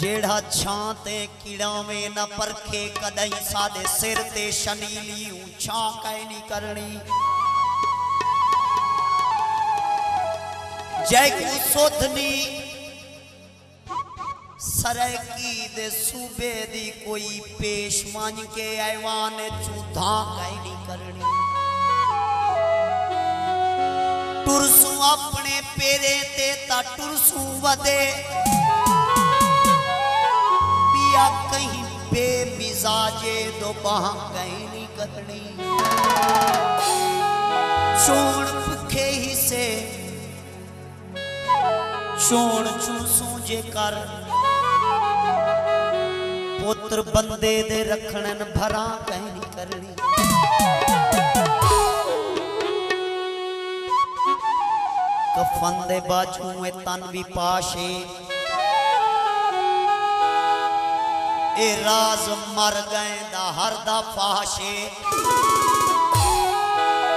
जेड़ा कीड़ा में न परखे कदई सादे सिर ते शनीली ऊँचा कहनी करनी जैकू सोधनी सरकी दे सूबे दी कोई पेश मान के ऐवान चूधा कहनी करनी टुरसू अपने पेरे ते ता टुरसू वदे दिया कहीं बेमिजाजे तो दो बहा कहीं नहीं कतनी चोण पुखे ही से चोण चूसू जे कर। पुत्र बंदे दे रखणन भरा कहीं नहीं करनी कफन दे बाजू में तन भी पाशे। ए राज मर गए दा हर दा फाशे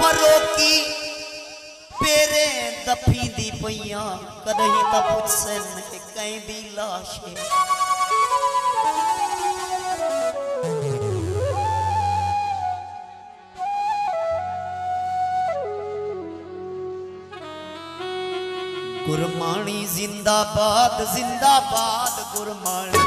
परो की पेरे दफी दी पइया कदही त पुछसन के कई लाशे। गुरमाणी जिंदाबाद जिंदाबाद गुरमाणी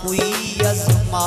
हुई अजमा